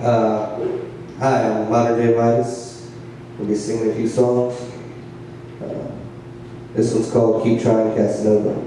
Uh, hi, I'm Modern Day Midas. We'll be singing a few songs. Uh, this one's called Keep Trying Casanova.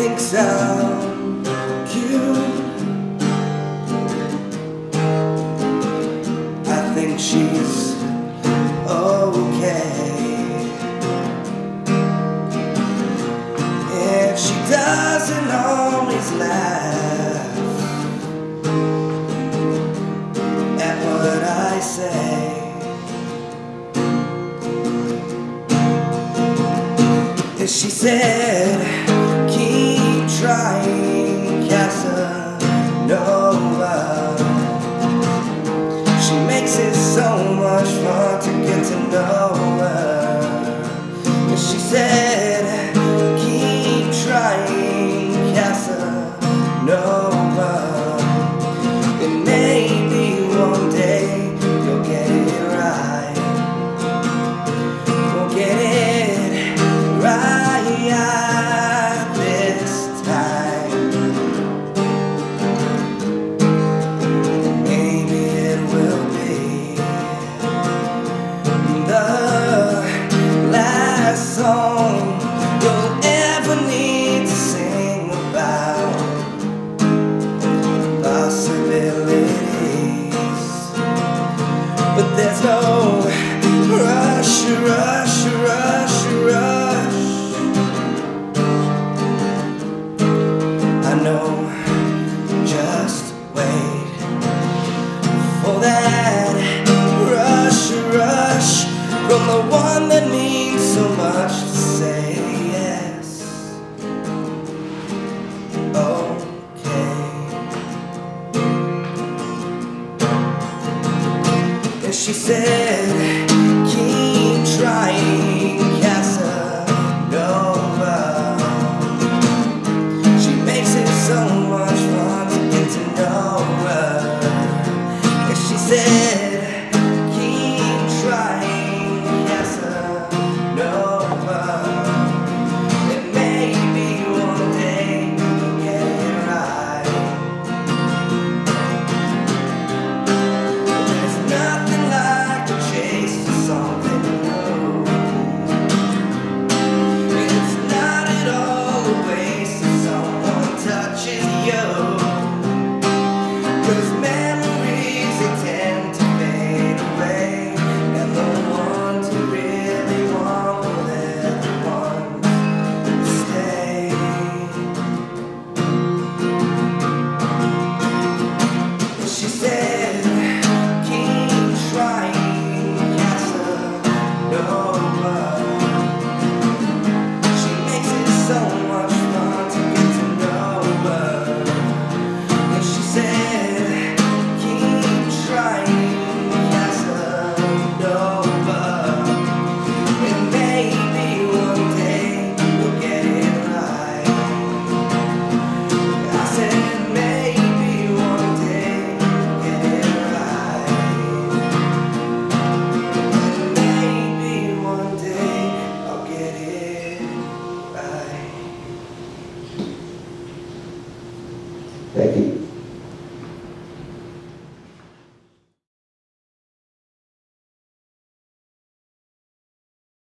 thinks I'm cute I think she's okay. If she doesn't always laugh At what I say. She said I. she said, keep trying.